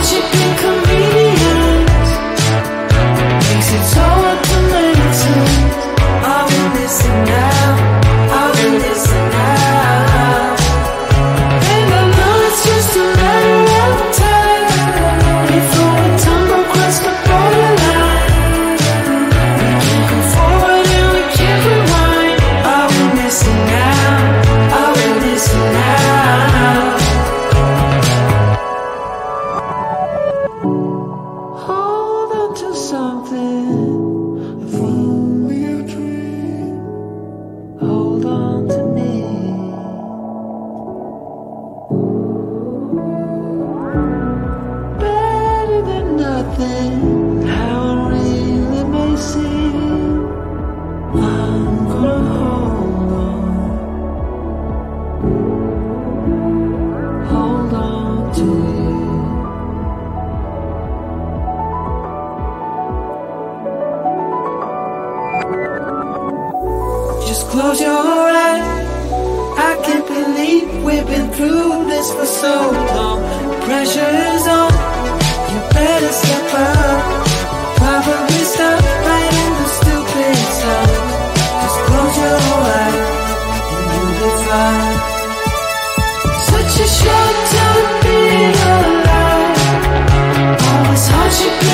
Won't you come Just close your eyes. I can't believe we've been through this for so long. Pressure's on. You better step up. Probably stop right in the stupid stuff. Just close your eyes and you'll be fine. Such a short time being alive. Always hardship.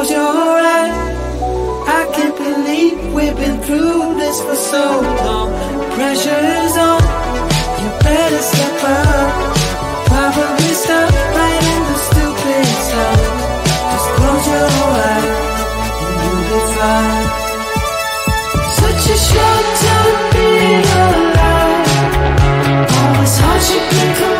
close your eyes. I can't believe we've been through this for so long. Pressure's on. You better step up. Probably stop writing the stupid stuff. Just close your eyes and you'll be fine. Such a short time being alive. Always hard to pick